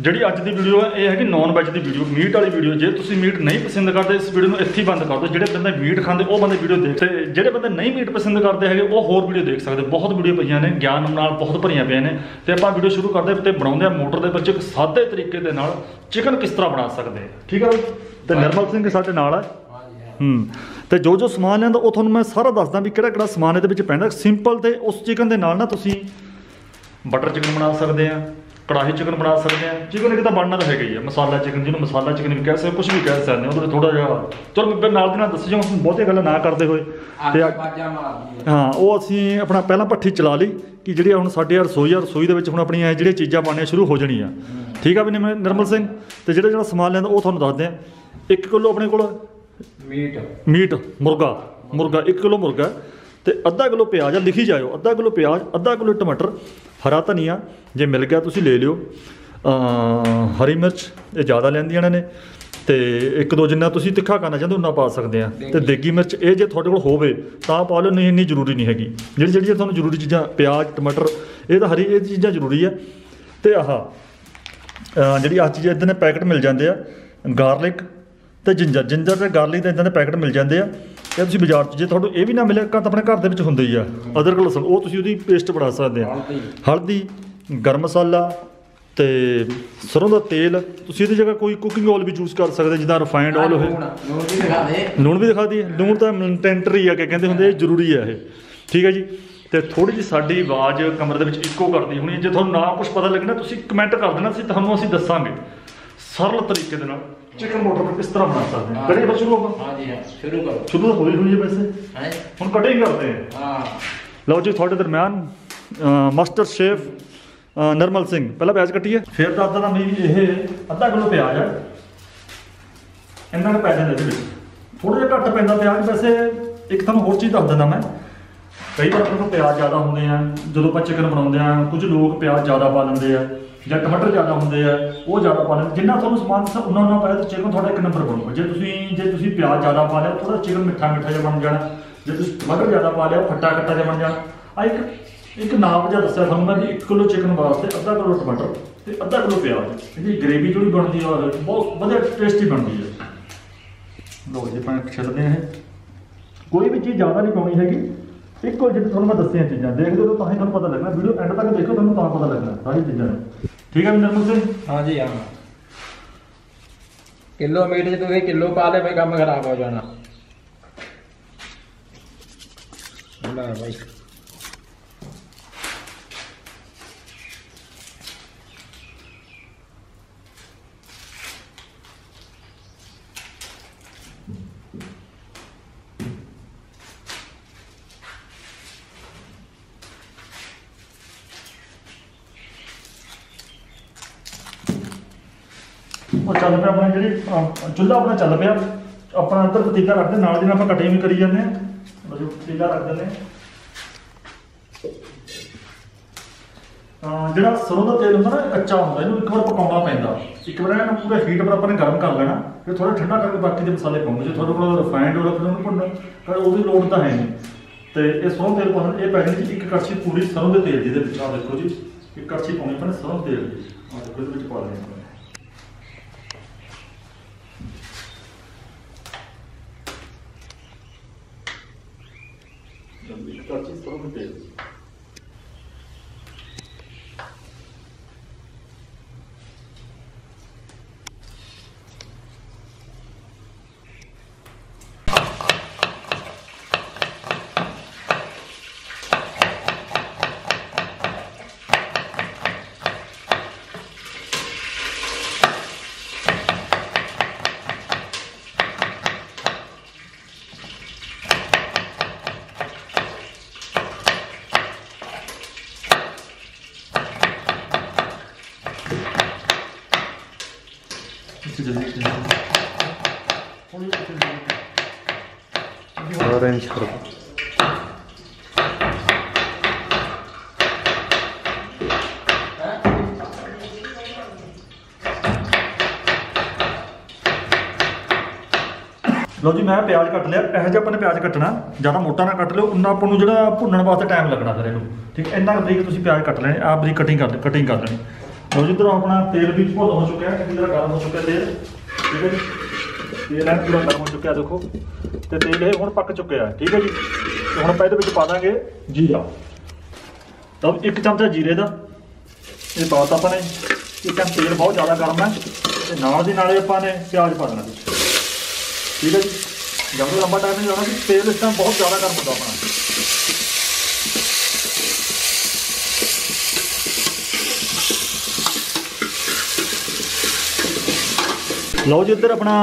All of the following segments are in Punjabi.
ਜਿਹੜੀ ਅੱਜ ਦੀ ਵੀਡੀਓ ਹੈ ਇਹ ਹੈਗੀ ਨਾਨ ਵੈਜ ਦੀ ਵੀਡੀਓ ਮੀਟ ਵਾਲੀ ਵੀਡੀਓ ਜੇ ਤੁਸੀਂ ਮੀਟ ਨਹੀਂ ਪਸੰਦ ਕਰਦੇ ਇਸ ਵੀਡੀਓ ਨੂੰ ਇੱਥੇ ਹੀ ਬੰਦ ਕਰ ਦਿਓ। ਜਿਹੜੇ ਬੰਦੇ ਮੀਟ ਖਾਂਦੇ ਉਹ ਬੰਦੇ ਵੀਡੀਓ ਦੇਖ ਤੇ ਜਿਹੜੇ ਬੰਦੇ ਨਹੀਂ ਮੀਟ ਪਸੰਦ ਕਰਦੇ ਹੈਗੇ ਉਹ ਹੋਰ ਵੀਡੀਓ ਦੇਖ ਸਕਦੇ। ਬਹੁਤ ਵੀਡੀਓ ਪਈਆਂ ਨੇ ਗਿਆਨ ਨਾਲ ਬਹੁਤ ਭਰੀਆਂ ਪਈਆਂ ਨੇ। ਤੇ ਆਪਾਂ ਵੀਡੀਓ ਸ਼ੁਰੂ ਕਰਦੇ ਤੇ ਬਣਾਉਂਦੇ ਆ ਮੋਟਰ ਦੇ ਵਿੱਚ ਇੱਕ ਸਾਦੇ ਤਰੀਕੇ ਦੇ ਨਾਲ ਚਿਕਨ ਕਿਸ ਤਰ੍ਹਾਂ ਬਣਾ ਸਕਦੇ ਆ ਠੀਕ ਹੈ ਤੇ ਨਿਰਮਲ ਸਿੰਘ ਸਾਡੇ ਨਾਲ ਹੈ। ਹੂੰ। ਤੇ ਜੋ ਜੋ ਸਮਾਨ ਲਿਆਂਦਾ ਉਹ ਤੁਹਾਨੂੰ ਮੈਂ ਸਾਰਾ ਦੱਸਦਾ ਵੀ ਕਿਹੜਾ ਕਿਹੜਾ ਸਮਾਨ ਇਹਦੇ ਵਿੱਚ ਪੈਂਦਾ। ਸਿੰਪਲ ਤੇ ਉਸ ਚਿਕਨ ਦੇ ਨਾਲ ਨਾ ਤੁਸੀਂ ਬਟਰ ਚਿਕਨ ਬਣਾ ਸਕਦੇ ਆ ਕੜਾਹੀ ਚਿਕਨ ਬਣਾ ਸਕਦੇ ਆ ਚਿਕਨ ਇੱਕ ਤਾਂ ਬਣਨਾ ਤਾਂ ਹੈਗਾ ਹੀ ਆ ਮਸਾਲਾ ਚਿਕਨ ਜਿਹਨੂੰ ਮਸਾਲਾ ਚਿਕਨ ਵੀ ਕਹਿ ਸਕਦੇ ਕੁਝ ਵੀ ਕਹਿ ਸਕਦੇ ਆ ਉਹਦੇ ਥੋੜਾ ਜਿਹਾ ਚਲੋ ਮੈਂ ਨਾਲ ਦੀ ਨਾਲ ਦੱਸ ਜਾਵਾਂ ਬਹੁਤੀਆਂ ਗੱਲਾਂ ਨਾ ਕਰਦੇ ਹੋਏ। ਤੇ ਹਾਂ ਉਹ ਅਸੀਂ ਆਪਣਾ ਪਹਿਲਾਂ ਭੱਠੀ ਚਲਾ ਲਈ ਕਿ ਜਿਹੜੀ ਹੁਣ ਸਾਡੇ ਆ ਰਸੋਈ ਆ ਰਸੋਈ ਦੇ ਵਿੱਚ ਹੁਣ ਆਪਣੀਆਂ ਇਹ ਜਿਹੜੀਆਂ ਚੀਜ਼ਾਂ ਬਣਨੀਆਂ ਸ਼ੁਰੂ ਹੋ ਜਾਣੀਆਂ। ਠੀਕ ਆ ਵੀ ਨਿਰਮਲ ਨਿਰਮਲ ਸਿੰਘ? ਤੇ ਜਿਹੜਾ ਜਿਹੜਾ ਸਮਾਨ ਲੈਂਦਾ ਉਹ ਤੁਹਾਨੂੰ ਦੱਸਦੇ ਆ 1 ਕਿਲੋ ਆਪਣੇ ਕੋਲ? ਮੀਟ। ਮੀਟ ਮੁਰਗਾ। ਮੁਰਗਾ 1 ਕਿਲੋ ਮੁਰਗਾ। ਤੇ ਅੱਧਾ ਕਿਲੋ ਪਿਆਜ਼ ਆ ਲਿਖੀ ਜਾਇਓ ਅੱਧਾ ਕਿਲੋ ਪਿਆਜ਼ ਅੱਧਾ ਕਿਲੋ ਟਮਾਟਰ। ਹਰਾ ਧਨੀਆ ਜੇ ਮਿਲ ਗਿਆ ਤੁਸੀਂ ਲੈ ਲਿਓ। ਹਰੀ ਮਿਰਚ ਇਹ ਜ਼ਿਆਦਾ ਲੈਂਦੀਆਂ ਨੇ ਤੇ ਇੱਕ ਦੋ ਜਿੰਨਾ ਤੁਸੀਂ ਤਿੱਖਾ ਕਰਨਾ ਚਾਹੁੰਦੇ ਉਹਨਾਂ ਪਾ ਸਕਦੇ ਆ। ਤੇ ਦੇਗੀ। ਮਿਰਚ ਇਹ ਜੇ ਤੁਹਾਡੇ ਕੋਲ ਹੋਵੇ ਤਾਂ ਪਾ ਲਓ ਨਹੀਂ ਇੰਨੀ ਜ਼ਰੂਰੀ ਨਹੀਂ ਹੈਗੀ। ਜਿਹੜੀ ਜਿਹੜੀ ਤੁਹਾਨੂੰ ਜ਼ਰੂਰੀ ਚੀਜ਼ਾਂ ਪਿਆਜ਼ ਟਮਾਟਰ ਇਹ ਤਾਂ ਹਰੀ ਇਹ ਚੀਜ਼ਾਂ ਜ਼ਰੂਰੀ ਆ। ਤੇ ਆਹ ਜਿਹੜੀ ਆਹ ਚੀਜ਼ਾਂ ਇਦਾਂ ਦੇ ਪੈਕਟ ਮਿਲ ਜਾਂਦੇ ਆ ਗਾਰਲਿਕ ਤੇ ਜਿੰਜਰ। ਜਿੰਜਰ ਤੇ ਗਾਰਲਿਕ ਦੇ ਇਦਾਂ ਦੇ ਪੈਕਟ ਮਿਲ ਜਾਂਦੇ ਆ। ਤੇ ਤੁਸੀਂ ਬਾਜ਼ਾਰ 'ਚ ਜੇ ਤੁਹਾਨੂੰ ਇਹ ਵੀ ਨਾ ਮਿਲੇ ਤਾਂ ਆਪਣੇ ਘਰ ਦੇ ਵਿੱਚ ਹੁੰਦੇ ਹੀ ਆ। ਅਦਰਕ ਲਸਣ ਉਹ ਤੁਸੀਂ ਉਹਦੀ ਪੇਸਟ ਬਣਾ ਸਕਦੇ ਆ। ਹਲਦੀ। ਗਰਮ ਮਸਾਲਾ ਤੇ ਸਰੋਂ ਦਾ ਤੇਲ। ਤੁਸੀਂ ਇਹਦੀ ਜਗ੍ਹਾ ਕੋਈ ਕੁਕਿੰਗ ਆਇਲ ਵੀ ਯੂਜ਼ ਕਰ ਸਕਦੇ ਜਿੱਦਾਂ ਰਿਫਾਈਨਡ ਆਇਲ ਹੋਵੇ। ਲੂਣ ਵੀ ਦਿਖਾ ਦਈਏ। ਲੂਣ ਤਾਂ ਮੈਂਟੈਂਟਰੀ ਆ ਕਿ ਕਹਿੰਦੇ ਹੁੰਦੇ ਇਹ ਜ਼ਰੂਰੀ ਆ ਇਹ। ਠੀਕ ਹੈ ਜੀ? ਤੇ ਥੋੜੀ ਜਿਹੀ ਸਾਡੀ ਆਵਾਜ਼ ਕਮਰੇ ਦੇ ਵਿੱਚ ਇਕੋ ਕਰਦੀ ਹੋਣੀ। ਜੇ ਤੁਹਾਨੂੰ ਨਾ ਕੁਝ ਪਤਾ ਲੱਗਣਾ ਤੁਸੀਂ ਕਮੈਂਟ ਕਰ ਦੇਣਾ ਅਸੀਂ ਤੁਹਾਨੂੰ ਅਸੀਂ ਦੱਸਾਂਗੇ। ਸਰਲ ਤਰੀਕੇ ਦੇ ਨਾਲ ਚਿਕਨ ਮੋਟਰ ਨੂੰ ਕਿਸ ਤਰ੍ਹਾਂ ਬਣਾ ਸਕਦੇ ਹਾਂ। ਫਿਰ ਸ਼ੁਰੂ ਆਪਾਂ। ਹਾਂ ਜੀ ਹਾਂ ਸ਼ੁਰੂ ਕਰੋ। ਸ਼ੁਰੂ ਤਾਂ ਹੋਈ ਹੋਈ ਹੈ ਵੈਸੇ। ਹੈ ਹੁਣ ਕਟਿੰਗ ਕਰਦੇ ਹਾਂ। ਹਾਂ। ਲਓ ਜੀ ਤੁਹਾਡੇ ਦਰਮਿਆਨ ਮਾਸਟਰ ਸ਼ੇਫ ਨਰਮਲ ਸਿੰਘ। ਪਹਿਲਾਂ ਪਿਆਜ਼ ਕੱਟੀਏ। ਫਿਰ ਦੱਸਦਾ ਤਾਂ ਮੇਰੀ ਇਹ ਅੱਧਾ ਕਿਲੋ ਪਿਆਜ਼ ਹੈ ਇੰਨਾ ਕੁ ਪੈ ਜਾਂਦਾ ਇਹਦੇ ਵਿੱਚ। ਥੋੜਾ ਜਿਹਾ ਘੱਟ ਪੈਂਦਾ ਪਿਆਜ਼। ਵੈਸੇ ਇੱਕ ਤੁਹਾਨੂੰ ਹੋਰ ਚੀਜ਼ ਦੱਸ ਦਿੰਦਾ ਮੈਂ। ਕਈ ਵਾਰ ਆਪਣੇ ਕੋਲ ਪਿਆਜ਼ ਜ਼ਿਆਦਾ ਹੁੰਦੇ ਆ। ਜਦੋਂ ਆਪਾਂ ਚਿਕਨ ਬਣਾਉਂਦੇ ਆ ਕੁਝ ਲੋਕ ਪਿਆਜ਼ ਜ਼ਿਆਦਾ ਪਾ ਲੈਂਦੇ ਆ। ਜਾਂ ਟਮਾਟਰ ਜ਼ਿਆਦਾ ਹੁੰਦੇ ਆ, ਉਹ ਜ਼ਿਆਦਾ ਪਾ ਲੈਂਦੇ। ਜਿੰਨਾ ਤੁਹਾਨੂੰ ਸਮਾਨ ਸਭ ਉਹਨਾਂ ਨਾਲ ਪਾਇਆ ਤਾਂ ਚਿਕਨ ਤੁਹਾਡਾ ਇੱਕ ਨੰਬਰ ਬਣੂਗਾ ਜੇ ਤੁਸੀਂ ਜੇ ਤੁਸੀਂ ਪਿਆਜ਼ ਜ਼ਿਆਦਾ ਪਾ ਲਿਆ ਥੋੜਾ ਚਿਕਨ ਮਿੱਠਾ ਮਿੱਠਾ ਜਿਹਾ ਬਣ ਜਾਣਾ। ਜੇ ਤੁਸੀਂ ਟਮਾਟਰ ਜ਼ਿਆਦਾ ਪਾ ਲਿਆ, ਖੱਟਾ ਖੱਟਾ ਜਿਹਾ ਬਣ ਜਾਣਾ। ਆ ਇੱਕ ਇੱਕ ਨਾਪ ਜਿਹਾ ਦੱਸਿਆ ਤੁਹਾਨੂੰ ਮੈਂ ਕਿ 1 ਕਿਲੋ ਚਿਕਨ ਵਾਸਤੇ ਅੱਧਾ ਕਿਲੋ ਟਮਾਟਰ ਤੇ ਅੱਧਾ ਕਿਲੋ ਪਿਆਜ਼। ਇਹਦੀ ਗ੍ਰੇਵੀ ਜਿਹੜੀ ਬਣਦੀ ਆ, ਉਹ ਬਹੁਤ ਵਧੀਆ ਟੇਸਟੀ ਬਣਦੀ ਹੈ ਲੋ ਜੀ, ਆਪਾਂ ਛੱਡਦੇ ਹਾਂ ਇਹ। ਕੋਈ ਵੀ ਚੀਜ਼ ਜ਼ਿਆਦਾ ਨਹੀਂ ਪਾਉਣੀ ਹੈਗੀ। ਇੱਕੋ ਜਿਹੀ ਤੁਹਾਨੂੰ ਮੈਂ ਦੱਸੀਆਂ ਚੀਜ਼ਾਂ। ਦੇਖਦੇ ਰਹੋ, ਤਾਂ ਹੀ ਤੁਹਾਨੂੰ ਪਤਾ ਲੱਗਣਾ। ਵੀਡੀਓ ਐਂਡ ਤੱਕ ਦੇਖੋ, ਤੁਹਾਨੂੰ ਤਾਂ ਪਤਾ ਲੱਗਣਾ। ਸਾਰੀ ਚੀਜ਼ਾਂ ਦਾ। ਠੀਕ ਹੈ ਨਿਰਮਲ ਸਿੰਘ ਹਾਂ ਜੀ, ਹਾਂ। ਕਿਲੋ ਮੀਟ ਜੇ ਤੂੰ ਇਹ ਕਿਲੋ ਪਾ ਦੇ ਫੇ ਕੰਮ ਖਰਾਬ ਹੋ ਜਾਣਾ। ਲੈ ਭਾਈ ਉਹ ਚੱਲ ਪਿਆ ਆਪਣਾ ਜਿਹੜੀ ਚੁੱਲ੍ਹਾ ਆਪਣਾ ਚੱਲ ਪਿਆ। ਆਪਣਾ ਅੰਦਰ ਪਤੀਲਾ ਰੱਖਦੇ, ਨਾਲ ਦੀ ਨਾਲ ਆਪਾਂ ਕਟਿੰਗ ਵੀ ਕਰੀ ਜਾਂਦੇ ਹਾਂ। ਜੋ, ਪਤੀਲਾ ਰੱਖ ਦਿੰਦੇ ਹਾਂ। ਜਿਹੜਾ ਸਰੋਂ ਦਾ ਤੇਲ ਹੁੰਦਾ ਨਾ ਕੱਚਾ ਹੁੰਦਾ, ਇਹਨੂੰ ਇੱਕ ਵਾਰ ਪਕਾਉਣਾ ਪੈਂਦਾ। ਇੱਕ ਵਾਰ ਇਹਨੂੰ ਪੂਰੇ ਹੀਟ ਪਰ ਆਪਾਂ ਨੇ ਗਰਮ ਕਰ ਲੈਣਾ, ਫਿਰ ਥੋੜਾ ਠੰਡਾ ਕਰਕੇ ਬਾਕੀ ਦੇ ਮਸਾਲੇ ਪਾਉਂਗੇ ਜੇ ਤੁਹਾਡੇ ਕੋਲ ਰਿਫਾਈਨਡ ਆਇਲ ਫਿਰ ਉਹਨੂੰ ਭੁੰਨੋ ਪਰ ਉਹਦੀ ਲੋੜ ਤਾਂ ਹੈ ਨਹੀਂ। ਤੇ ਇਹ ਸਰੋਂ ਤੇਲ ਪਾਉਣਾ ਇਹ ਪੈ ਜਾਣੀ ਜੀ, ਇੱਕ ਕੜਛੀ ਪੂਰੀ ਸਰੋਂ ਦੇ ਤੇਲ ਦੀ ਇਹਦੇ ਵਿੱਚ। ਆ ਦੇਖੋ ਜੀ, ਇੱਕ ਕੜਛੀ ਪਾਉਣੀ ਪੈਣੀ ਸਰੋਂ ਤੇਲ ਦੀ। ਆ ਦੇਖੋ, ਇਹਦੇ ਵਿੱਚ ਪਾ ਲੈਣੀ ਆਪਾਂ ਨੇ ਇੱਕ ਕੜਛੀ ਸਰੋਂ Orange purple. ਲੋ ਜੀ ਮੈਂ ਪਿਆਜ਼ ਕੱਟ ਲਿਆ। ਇਹ ਜਿਹਾ ਆਪਾਂ ਨੇ ਪਿਆਜ਼ ਕੱਟਣਾ। ਜ਼ਿਆਦਾ ਮੋਟਾ ਨਾ ਕੱਟ ਲਿਓ ਉਹਨਾਂ ਆਪਾਂ ਨੂੰ ਜਿਹੜਾ ਭੁੰਨਣ ਵਾਸਤੇ ਟਾਈਮ ਲੱਗਣਾ ਫਿਰ ਇਹਨੂੰ। ਠੀਕ ਇੰਨਾ ਬਰੀਕ ਤੁਸੀਂ ਪਿਆਜ਼ ਕੱਟ ਲੈਣੇ ਆਪ ਬਰੀਕ ਕਟਿੰਗ ਕਰ ਕਟਿੰਗ ਕਰ ਲੈਣੀ। ਲਓ ਜਿੱਧਰੋਂ ਆਪਣਾ ਤੇਲ ਵੀ ਭੁੱਲ ਹੋ ਚੁੱਕਿਆ ਚੰਗੀ ਤਰ੍ਹਾਂ ਗਰਮ ਹੋ ਚੁੱਕਿਆ ਤੇਲ, ਠੀਕ ਹੈ ਜੀ? ਤੇਲ ਹੈ ਪੂਰਾ ਗਰਮ ਹੋ ਚੁੱਕਿਆ, ਦੇਖੋ। ਤੇ ਤੇਲ ਇਹ ਹੁਣ ਪੱਕ ਚੁੱਕਿਆ, ਠੀਕ ਹੈ ਜੀ? ਤੇ ਹੁਣ ਆਪਾਂ ਇਹਦੇ ਵਿੱਚ ਪਾ ਦਾਂਗੇ ਜੀਰਾ। ਤਾਂ ਇੱਕ ਚਮਚਾ ਜੀਰੇ ਦਾ। ਇਹ ਪਾਤਾ ਆਪਾਂ ਨੇ। ਇੱਕ ਤੇਲ ਬਹੁਤ ਜ਼ਿਆਦਾ ਗਰਮ ਹੈ। ਤੇ ਨਾਲ ਦੀ ਨਾਲੇ ਆਪਾਂ ਨੇ ਪਿਆਜ਼ ਪਾ ਦੇਣਾ ਵਿੱਚ। ਠੀਕ ਹੈ ਜੀ? ਜਦੋਂ ਲੰਬਾ ਟਾਈਮ ਨਹੀਂ ਲਾਉਣਾ ਕਿ ਤੇਲ ਇਸ ਟਾਈਮ ਬਹੁਤ ਜ਼ਿਆਦਾ ਗਰਮ ਹੁੰਦਾ ਆਪਣਾ ਲਓ ਜੀ ਇੱਧਰ ਆਪਣਾ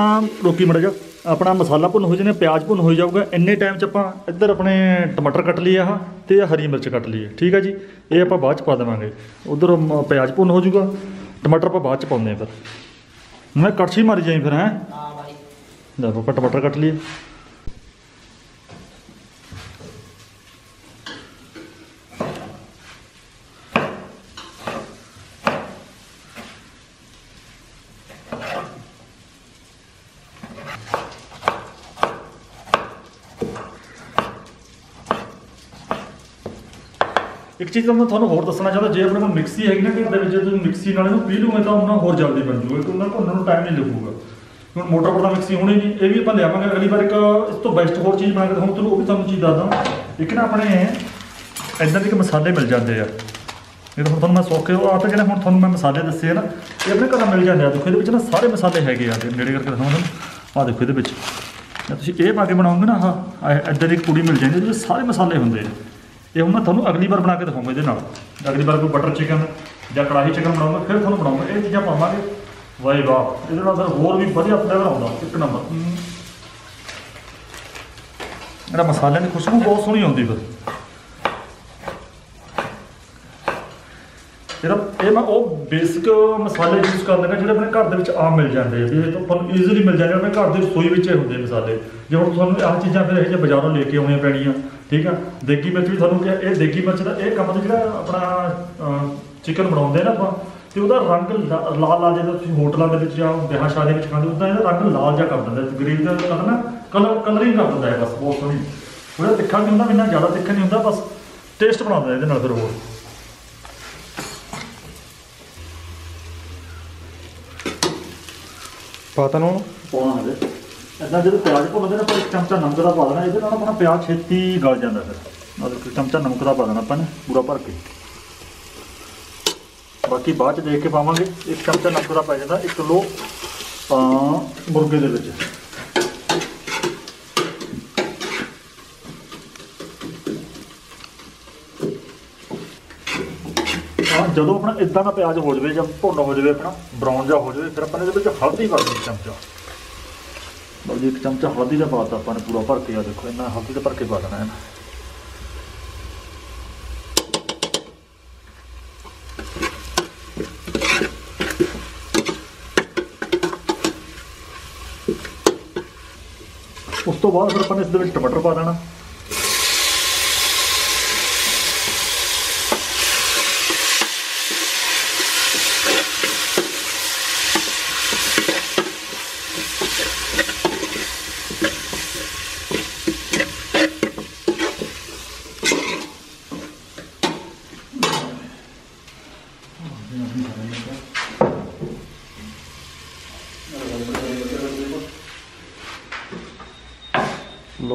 ਰੋਕੀ ਮੜ ਜਾ। ਆਪਣਾ ਮਸਾਲਾ ਭੁੰਨ ਹੋ ਜਾਣੇ ਪਿਆਜ਼ ਭੁੰਨ ਹੋ ਜਾਊਗਾ। ਇੰਨੇ ਟਾਈਮ 'ਚ ਆਪਾਂ ਇੱਧਰ ਆਪਣੇ ਟਮਾਟਰ ਕੱਟ ਲਏ ਆਹ ਤੇ ਹਰੀ ਮਿਰਚ ਕੱਟ ਲਈਏ। ਠੀਕ ਹੈ ਜੀ? ਇਹ ਆਪਾਂ ਬਾਅਦ 'ਚ ਪਾ ਦੇਵਾਂਗੇ। ਉਧਰ ਪਿਆਜ਼ ਭੁੰਨ ਹੋ ਜਾਊਗਾ। ਟਮਾਟਰ ਆਪਾਂ ਬਾਅਦ 'ਚ ਪਾਉਂਦੇ ਹਾਂ ਫਿਰ। ਮੈਂ ਕੜਛੀ ਮਾਰੀ ਜਾਈ ਫਿਰ ਹੈਂ? ਹਾਂ ਭਾਈ ਲੈ ਆਪਾਂ ਟਮਾਟਰ ਕੱਟ ਲਈਏ। ਚੀਜ਼ ਮੈਂ ਤੁਹਾਨੂੰ ਹੋਰ ਦੱਸਣਾ ਚਾਹੁੰਦਾ, ਜੇ ਆਪਣੇ ਕੋਲ ਮਿਕਸੀ ਹੈਗੀ ਨਾ ਘਰ ਦੇ ਵਿੱਚ ਜੇ ਤੁਸੀਂ ਮਿਕਸੀ ਨਾਲ ਇਹਨੂੰ ਪੀ ਲੂਗੇ ਤਾਂ ਉਹਨਾਂ ਹੋਰ ਜਲਦੀ ਬਣ ਜੂਗਾ, ਕਿਉਂਕਿ ਉਹਨਾਂ ਭੁੰਨਣ ਨੂੰ ਟਾਈਮ ਨਹੀਂ ਲੱਗੂਗਾ। ਹੁਣ ਮੋਟਰ ਕੋਲ ਤਾਂ ਮਿਕਸੀ ਹੋਣੀ ਨਹੀਂ, ਇਹ ਵੀ ਆਪਾਂ ਲਿਆਵਾਂਗੇ, ਅਗਲੀ ਵਾਰ ਇੱਕ ਇਸ ਤੋਂ ਬੈਸਟ ਹੋਰ ਚੀਜ਼ ਬਣਾ ਕੇ ਦਿਖਾਉਂ ਤੁਹਾਨੂੰ ਉਹ ਵੀ ਤੁਹਾਨੂੰ ਚੀਜ਼ ਦੱਸਦਾ ਇੱਕ ਨਾ ਆਪਣੇ ਇਦਾਂ ਦੇ ਕਿ ਮਸਾਲੇ ਮਿਲ ਜਾਂਦੇ ਆ। ਇਹ ਤਾਂ ਹੁਣ ਤੁਹਾਨੂੰ ਮੈਂ ਸੌਖੇ, ਉਹ ਆ ਤਾਂ ਜਿਹੜੇ ਹੁਣ ਤੁਹਾਨੂੰ ਮੈਂ ਮਸਾਲੇ ਦੱਸੇ ਆ ਨਾ, ਇਹ ਆਪਣੇ ਘਰਾਂ ਮਿਲ ਜਾਂਦੇ ਆ। ਦੇਖੋ ਇਹਦੇ ਵਿੱਚ ਨਾ ਸਾਰੇ ਮਸਾਲੇ ਹੈਗੇ ਆ, ਤੇ ਨੇੜੇ ਕਰਕੇ ਦਿਖਾਉਂ ਤੁਹਾਨੂੰ। ਆ ਦੇਖੋ ਇਹਦੇ ਵਿੱਚ। ਤੁਸੀਂ ਇਹ ਪਾ ਕੇ ਬਣਾਉਂਗੇ ਨਾ, ਆਹ ਇਦਾਂ ਦੀ ਇੱਕ ਪੂੜੀ ਮਿਲ ਜਾਂਦੀ, ਉਹਦੇ ਵਿੱਚ ਸਾਰੇ ਮਸਾਲੇ ਹੁੰਦੇ ਆ। ਇਹ ਹੁਣ ਮੈਂ ਤੁਹਾਨੂੰ ਅਗਲੀ ਵਾਰ ਬਣਾ ਕੇ ਦਿਖਾਉਂਗਾ ਇਹਦੇ ਨਾਲ। ਅਗਲੀ ਵਾਰ ਕੋਈ ਬਟਰ ਚਿਕਨ ਜਾਂ ਕੜਾਹੀ ਚਿਕਨ ਬਣਾਉਂਗਾ, ਫਿਰ ਤੁਹਾਨੂੰ ਬਣਾਉਂਗਾ। ਇਹ ਚੀਜ਼ਾਂ ਪਾਵਾਂਗੇ। ਵਾਹ ਵਾਹ, ਇਹਦੇ ਨਾਲ ਫਿਰ ਹੋਰ ਵੀ ਵਧੀਆ ਫਲੇਵਰ ਆਉਂਦਾ, ਇੱਕ ਨੰਬਰ ਇਹਦਾ ਮਸਾਲਿਆਂ ਦੀ ਖੁਸ਼ਬੂ ਬਹੁਤ ਸੋਹਣੀ ਆਉਂਦੀ ਫਿਰ। ਇਹਦਾ, ਇਹ ਮੈਂ ਉਹ ਬੇਸਿਕ ਮਸਾਲੇ ਯੂਜ਼ ਕਰ ਲੱਗਾ ਜਿਹੜੇ ਆਪਣੇ ਘਰ ਦੇ ਵਿੱਚ ਆਮ ਮਿਲ ਜਾਂਦੇ ਆ, ਵੀ ਇਹ ਤੁਹਾਨੂੰ ਈਜ਼ੀਲੀ ਮਿਲ ਜਾਂਦੇ ਆਪਣੇ ਘਰ ਦੀ ਰਸੋਈ ਵਿੱਚ ਹੁੰਦੇ ਮਸਾਲੇ। ਜੇ ਹੁਣ ਤੁਹਾਨੂੰ ਆਹ ਚੀਜ਼ਾਂ ਫਿਰ ਇਹ ਜਿਹੇ ਬਾਜ਼ਾਰੋਂ ਲੈ ਕੇ ਆਉਣੀਆਂ ਪੈਣੀਆਂ ਠੀਕ ਆ? ਦੇਗੀ ਮਿਰਚ ਵੀ ਤੁਹਾਨੂੰ ਕਿਹਾ ਇਹ ਦੇਗੀ ਮਿਰਚ ਦਾ ਇਹ ਕੰਮ ਜਿਹੜਾ ਆਪਣਾ ਚਿਕਨ ਬਣਾਉਂਦੇ ਨਾ ਆਪਾਂ ਤੇ ਉਹਦਾ ਰੰਗ ਲਾਲ ਲਾਲ ਜਿਹਾ ਤੁਸੀਂ ਹੋਟਲਾਂ ਦੇ ਵਿੱਚ ਜਾਂ ਵਿਆਹ ਸ਼ਾਦੀਆਂ ਵਿੱਚ ਖਾਂਦੇ ਉਦਾਂ ਇਹਦਾ ਰੰਗ ਲਾਲ ਜਿਹਾ ਕਰ ਦਿੰਦਾ ਗ੍ਰੀਨ ਦਾ ਕਲਰ ਨਾ ਕਲਰ ਕਲਰਿੰਗ ਕਰ ਦਿੰਦਾ ਹੈ ਬਸ ਬਹੁਤ ਸੋਹਣੀ। ਉਹਦਾ ਤਿੱਖਾ ਨਹੀਂ ਹੁੰਦਾ ਇੰਨਾ ਜ਼ਿਆਦਾ ਤਿੱਖਾ ਨਹੀਂ ਹੁੰਦਾ ਬਸ ਟੇਸਟ ਬਣਾਉਂਦਾ ਇਹਦੇ ਨਾਲ ਫਿਰ ਹੋਰ ਪਤਾ ਨੂੰ ਪਾਉਣਾ ਹਲੇ ਇਦਾਂ ਜਦੋਂ ਪਿਆਜ਼ ਭੁੰਨਦੇ ਨੇ, ਆਪਾਂ ਇੱਕ ਚਮਚਾ ਨਮਕ ਦਾ ਪਾ ਦੇਣਾ, ਇਹਦੇ ਨਾਲ ਆਪਣਾ ਪਿਆਜ਼ ਛੇਤੀ ਗਲ ਜਾਂਦਾ ਫਿਰ। ਮਤਲਬ ਇੱਕ ਚਮਚਾ ਨਮਕ ਦਾ ਪਾ ਦੇਣਾ ਆਪਾਂ ਨੇ, ਪੂਰਾ ਭਰ ਕੇ। ਬਾਕੀ ਬਾਅਦ ਚ ਦੇਖ ਕੇ ਪਾਵਾਂਗੇ, ਇੱਕ ਚਮਚਾ ਨਮਕ ਦਾ ਪੈ ਜਾਂਦਾ 1 ਕਿਲੋ ਤਾਂ ਮੁਰਗੇ ਦੇ ਵਿੱਚ। ਜਦੋਂ ਆਪਣਾ ਇਦਾਂ ਦਾ ਪਿਆਜ਼ ਹੋ ਜਾਵੇ ਜਾਂ ਭੁੰਨ ਹੋ ਜਾਵੇ, ਆਪਣਾ ਬਰਾਊਨ ਜਿਹਾ ਹੋ ਜਾਵੇ, ਫਿਰ ਆਪਾਂ ਇਹਦੇ ਵਿੱਚ ਹਲਦੀ ਪਾ ਦੇਣੀ ਚਮਚਾ। ਲਓ ਜੀ ਇੱਕ ਚਮਚਾ ਹਲਦੀ ਦਾ ਪਾਤਾ ਆਪਾਂ ਨੇ ਪੂਰਾ ਭਰ ਕੇ ਆ ਦੇਖੋ, ਇੰਨਾ ਹਲਦੀ ਦਾ ਭਰ ਕੇ ਪਾ ਦੇਣਾ ਹੈ ਉਸ ਤੋਂ ਬਾਅਦ ਫਿਰ ਆਪਾਂ ਨੇ ਇਸ ਦੇ ਵਿੱਚ ਟਮਾਟਰ ਪਾ ਦੇਣਾ।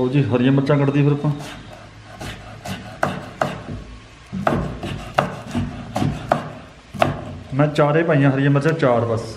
ਲਓ ਜੀ ਹਰੀਆਂ ਮਿਰਚਾਂ ਕੱਢਦੀ ਫਿਰ ਆਪਾਂ। ਮੈਂ ਚਾਰੇ ਪਾਈਆਂ ਹਰੀਆਂ ਮਿਰਚਾਂ ਚਾਰ ਬਸ।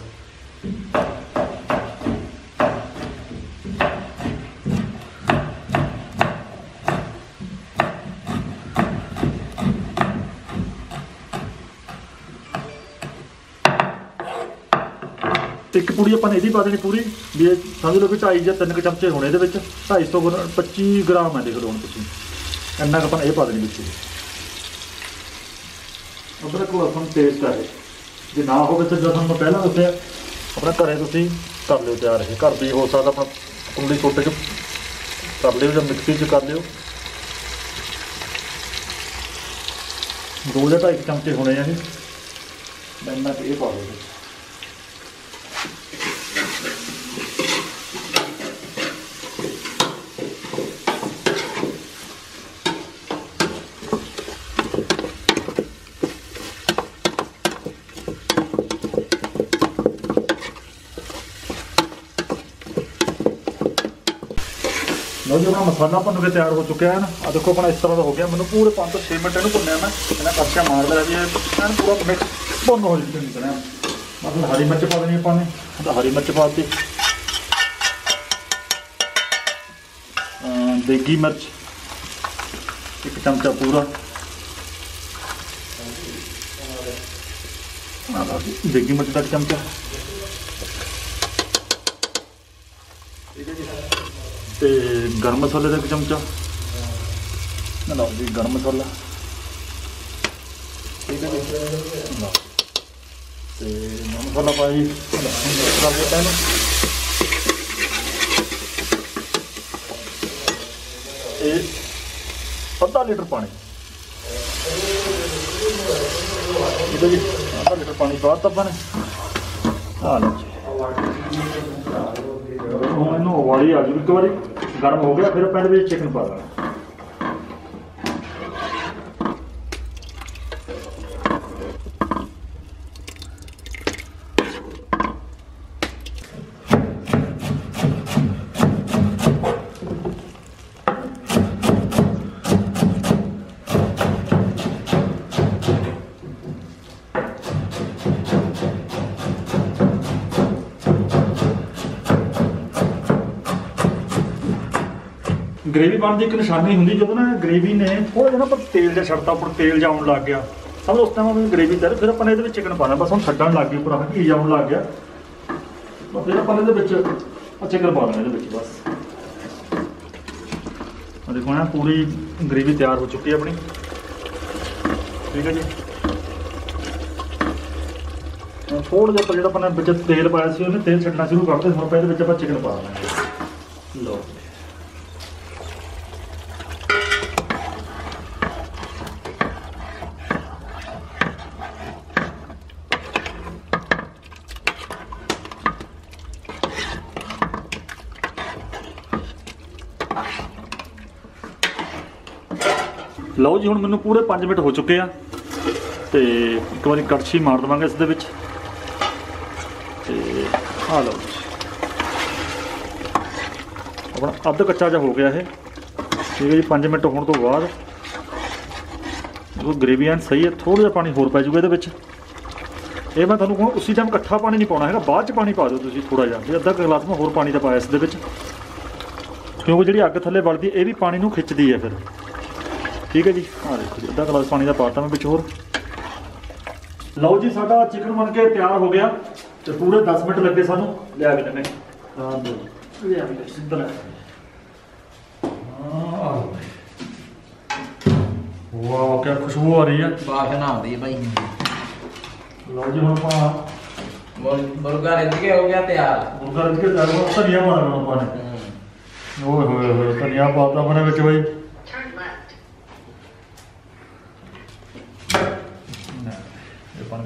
ਇੱਕ ਪੂੜੀ ਆਪਾਂ ਨੇ ਇਹਦੀ ਪਾ ਦੇਣੀ ਪੂਰੀ, ਵੀ ਇਹ ਸਮਝ ਲਓ ਵੀ 2.5 ਜਾਂ 3 ਚਮਚੇ ਹੋਣੇ ਇਹਦੇ ਵਿੱਚ 250 ਗ੍ਰਾਮ 25 ਗ੍ਰਾਮ ਹੈ ਦੇਖ ਲਓ ਹੁਣ ਤੁਸੀਂ। ਇੰਨਾ ਕੁ ਆਪਾਂ ਇਹ ਪਾ ਦੇਣੀ ਵਿੱਚ। ਅਦਰਕ ਲਸਣ ਟੇਸਟ ਆ ਜੇ ਨਾ ਹੋਵੇ ਤਾਂ ਜਦੋਂ ਮੈਂ ਪਹਿਲਾਂ ਦੱਸਿਆ, ਆਪਣਾ ਘਰੇ ਤੁਸੀਂ ਕਰ ਲਿਓ ਤਿਆਰ ਇਹ। ਘਰ ਵੀ ਹੋ ਸਕਦਾ ਆਪਣਾ ਕੁੰਡੀ ਛੋਟੇ ਚ ਕਰ ਲਿਓ ਜਾਂ ਮਿਕਸੀ ਚ ਕਰ ਲਿਓ। ਦੋ ਜਾਂ ਢਾਈ ਕੁ ਚਮਚੇ ਹੋਣੇ ਆ ਜੀ। ਮੈਂ ਇੰਨਾ ਕੁ ਇਹ ਪਾ ਦਿਓ ਲਓ ਜੀ ਆਪਣਾ ਮਸਾਲਾ ਭੁੰਨ ਕੇ ਤਿਆਰ ਹੋ ਚੁੱਕਿਆ ਹੈ ਨਾ। ਆ ਦੇਖੋ ਆਪਣਾ ਇਸ ਤਰ੍ਹਾਂ ਦਾ ਹੋ ਗਿਆ। ਮੈਨੂੰ ਪੂਰੇ 5 ਤੋਂ 6 ਮਿੰਟ ਇਹਨੂੰ ਭੁੰਨਿਆ ਮੈਂ। ਇਹਨਾਂ ਕਰਕੇ ਮਾਰਦਾ ਜੀ। ਇਹਨਾਂ ਪੂਰਾ ਮਿਕਸ ਭੁੰਨ ਹੋ ਜੂ ਨਿਕਲਿਆ। ਮਤਲਬ ਹਰੀ ਮਿਰਚ ਪਾ ਦੇਣੀ ਆਪਾਂ ਨੇ। ਤਾਂ ਹਰੀ ਮਿਰਚ ਪਾਤੀ ਦੇਗੀ ਮਿਰਚ। ਇੱਕ ਚਮਚਾ ਪੂਰਾ। ਆਹ ਜੀ, ਦੇਗੀ ਮਿਰਚ ਦਾ ਇੱਕ ਚਮਚਾ। ਠੀਕ ਤੇ ਗਰਮ ਮਸਾਲੇ ਦਾ ਇੱਕ ਚਮਚਾ। ਨਾ ਲਓ ਜੀ ਗਰਮ ਮਸਾਲਾ। ਠੀਕ ਹੈ ਜੀ ਲਓ। ਤੇ ਨਮਕ ਮਸਾਲਾ ਪਾਈ ਮਿਕਸ ਕਰ ਦਿੱਤਾ ਇਹ ਅੱਧਾ ਲੀਟਰ ਪਾਣੀ। ਇਹਦੇ ਵਿੱਚ ਅੱਧਾ ਲੀਟਰ ਪਾਣੀ ਪਾ ਦਿੱਤਾ ਆਪਾਂ ਨੇ ਆ ਲਓ ਜੀ। ਹੁਣ ਇਹਨੂੰ ਉਬਾਲੀ ਆ ਜੂ ਇੱਕ ਵਾਰੀ ਗਰਮ ਹੋ ਗਿਆ, ਫਿਰ ਆਪਾਂ ਇਹਦੇ ਵਿੱਚ ਚਿਕਨ ਪਾ ਦੇਣਾ। ਗ੍ਰੇਵੀ ਬਣਨ ਦੀ ਇੱਕ ਨਿਸ਼ਾਨੀ ਹੁੰਦੀ ਜਦੋਂ ਨਾ ਗ੍ਰੇਵੀ ਨੇ ਥੋੜਾ ਜਿਹਾ ਨਾ ਪਰ ਤੇਲ ਜਿਹਾ ਛੱਡਤਾ ਉੱਪਰ ਤੇਲ ਜਾਉਣ ਲੱਗ ਗਿਆ ਸਮਝ ਉਸ ਟਾਈਮ ਆਪਣੀ ਗ੍ਰੇਵੀ ਤਿਆਰ ਫਿਰ ਆਪਾਂ ਨੇ ਇਹਦੇ ਵਿੱਚ ਚਿਕਨ ਪਾਣਾ ਬਸ ਹੁਣ ਛੱਡਣ ਲੱਗ ਗਈ ਉੱਪਰ ਘੀ ਜਾਉਣ ਲੱਗ ਗਿਆ। ਬਸ ਫਿਰ ਆਪਾਂ ਇਹਦੇ ਵਿੱਚ ਚਿਕਨ ਪਾ ਦੇਣਾ ਇਹਦੇ ਵਿੱਚ ਬਸ। ਆ ਦੇਖੋ ਨਾ, ਪੂਰੀ ਗ੍ਰੇਵੀ ਤਿਆਰ ਹੋ ਚੁੱਕੀ ਹੈ ਆਪਣੀ। ਠੀਕ ਹੈ ਜੀ। ਹੁਣ ਥੋੜਾ ਜਿਹਾ ਆਪਾਂ ਜਿਹੜਾ ਆਪਾਂ ਨੇ ਵਿੱਚ ਤੇਲ ਪਾਇਆ ਸੀ, ਉਹਨੇ ਤੇਲ ਛੱਡਣਾ ਸ਼ੁਰੂ ਕਰਤੇ ਹੁਣ ਆਪਾਂ ਇਹਦੇ ਵਿੱਚ ਆਪਾਂ ਚਿਕਨ ਪਾ ਦੇਣਾ। ਲਓ। ਲਓ ਜੀ, ਹੁਣ ਮੈਨੂੰ ਪੂਰੇ 5 ਮਿੰਟ ਹੋ ਚੁੱਕੇ ਆ ਤੇ ਇੱਕ ਵਾਰੀ ਕੜਛੀ ਮਾਰ ਦਵਾਂਗੇ ਇਸ ਦੇ ਵਿੱਚ। ਤੇ ਆ ਲਓ ਜੀ। ਆਪਣਾ ਅੱਧ ਕੱਚਾ ਜਿਹਾ ਹੋ ਗਿਆ ਇਹ। ਠੀਕ ਹੈ ਜੀ 5 ਮਿੰਟ ਹੋਣ ਤੋਂ ਬਾਅਦ ਉਹ ਗ੍ਰੇਵੀ ਐਨ ਸਹੀ ਹੈ ਥੋੜਾ ਜਿਹਾ ਪਾਣੀ ਹੋਰ ਪੈ ਜੂਗਾ ਇਹਦੇ ਵਿੱਚ। ਇਹ ਮੈਂ ਤੁਹਾਨੂੰ ਕਹਾਂ, ਉਸੇ ਟਾਈਮ ਇਕੱਠਾ ਪਾਣੀ ਨਹੀਂ ਪਾਉਣਾ ਹੈਗਾ, ਬਾਅਦ ਚ ਪਾਣੀ ਪਾ ਦਿਓ ਤੁਸੀਂ ਥੋੜਾ ਜਿਹਾ। ਜੇ ਅੱਧਾ ਗਲਾਸ ਮੈਂ ਹੋਰ ਪਾਣੀ ਦਾ ਪਾਇਆ ਇਸ ਦੇ ਵਿੱਚ। ਕਿਉਂਕਿ ਜਿਹੜੀ ਅੱਗ ਥੱਲੇ ਵੜਦੀ ਇਹ ਵੀ ਪਾਣੀ ਨੂੰ ਖਿੱਚਦੀ ਹੈ ਫਿਰ। ਠੀਕ ਹੈ ਜੀ? ਆ ਦੇਖੋ ਜੀ ਅੱਧਾ ਗਲਾਸ ਪਾਣੀ ਦਾ ਪਾਤਾ ਮੈਂ ਵਿੱਚ ਹੋਰ। ਲਓ ਜੀ ਸਾਡਾ ਚਿਕਨ ਬਣ ਕੇ ਤਿਆਰ ਹੋ ਗਿਆ ਤੇ ਪੂਰੇ 10 ਮਿੰਟ ਲੱਗੇ ਸਾਨੂੰ। ਲਿਆ ਕੇ ਦਿੰਨੇ ਹਾਂ। ਲਿਆ ਕੇ ਸਿੱਧਾ ਲੈ। ਆਹ ਵਾਓ ਕੀ ਖੁਸ਼ਬੂ ਆ ਰਹੀ ਹੈ। ਬਾਸ਼ਨਾ ਆਉਂਦੀ ਹੈ ਭਾਈ ਲਓ ਜੀ ਹੁਣ ਆਪਾਂ ਮੁਰ- ਮੁਰਗਾ ਰਿੱਝ ਕੇ ਹੋ ਗਿਆ ਤਿਆਰ। ਮੁਰਗਾ ਕੇ ਤਿਆਰ ਹੋ ਧਨੀਆ ਮਾਰਨਾ ਆਪਾਂ ਨੇ। ਓਏ ਹੋਏ ਹੋਏ ਧਨੀਆ ਪਾਤਾ ਆਪਣੇ ਵਿੱਚ ਬਈ।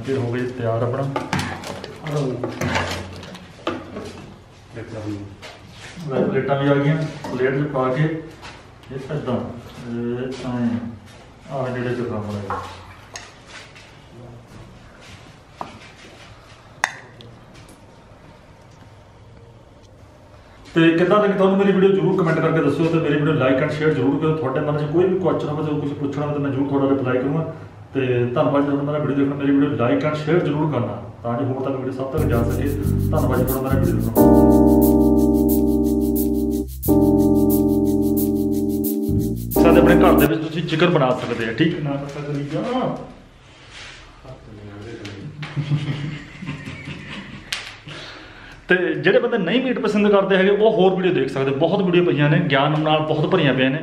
ਇਹ ਹੋ ਗਈ ਤਿਆਰ ਆਪਣਾ। ਲੈ ਪਲੇਟਾਂ ਵੀ ਆ ਗਈਆਂ, ਪਲੇਟ 'ਚ ਪਾ ਕੇ, ਇਹ ਇਦਾਂ ਇਹ ਆਹ ਜਿਹੜੇ ਚ ਕੰਮ ਤੇ ਕਿੱਦਾਂ ਲੱਗੀ ਤੁਹਾਨੂੰ ਮੇਰੀ ਵੀਡੀਓ ਜਰੂਰ ਕਮੈਂਟ ਕਰਕੇ ਦੱਸਿਓ ਤੇ ਮੇਰੀ ਵੀਡੀਓ ਲਾਈਕ ਐਂਡ ਸ਼ੇਅਰ ਜਰੂਰ ਕਰੋ ਤੁਹਾਡੇ ਮਨ 'ਚ ਕੋਈ ਵੀ ਕੁਐਸਚਨ ਹੋਵੇ ਜਾਂ ਕੁਝ ਪੁੱਛਣਾ ਹੋਵੇ ਤਾਂ ਮੈਂ ਜਰੂਰ ਤੁਹਾਡਾ ਰਿਪਲਾਈ ਕਰੂੰਗਾ। ਤੇ ਧੰਨਵਾਦ ਜੀ ਤੁਹਾਡਾ ਮੇਰਾ ਵੀਡੀਓ ਦੇਖਣ ਮੇਰੀ ਵੀਡੀਓ ਲਾਈਕ ਐਂਡ ਸ਼ੇਅਰ ਜਰੂਰ ਕਰਨਾ ਤਾਂ ਜੋ ਹੋਰ ਤੱਕ ਵੀਡੀਓ ਸਭ ਤੱਕ ਜਾ ਸਕੇ। ਧੰਨਵਾਦ ਜੀ ਤੁਹਾਡਾ ਮੇਰਾ ਵੀਡੀਓ ਦੇਖਣ। ਸਾਡੇ ਆਪਣੇ ਘਰ ਦੇ ਵਿੱਚ ਤੁਸੀਂ ਚਿਕਨ ਬਣਾ ਸਕਦੇ ਆ ਠੀਕ? ਨਾ ਪਤਾ ਕਰੀ ਜਾ ਤੇ ਜਿਹੜੇ ਬੰਦੇ ਨਹੀਂ ਮੀਟ ਪਸੰਦ ਕਰਦੇ ਹੈਗੇ ਉਹ ਹੋਰ ਵੀਡੀਓ ਦੇਖ ਸਕਦੇ ਬਹੁਤ ਵੀਡੀਓ ਪਈਆਂ ਨੇ ਗਿਆਨ ਨਾਲ ਬਹੁਤ ਭਰੀਆਂ ਪਈਆਂ ਨੇ।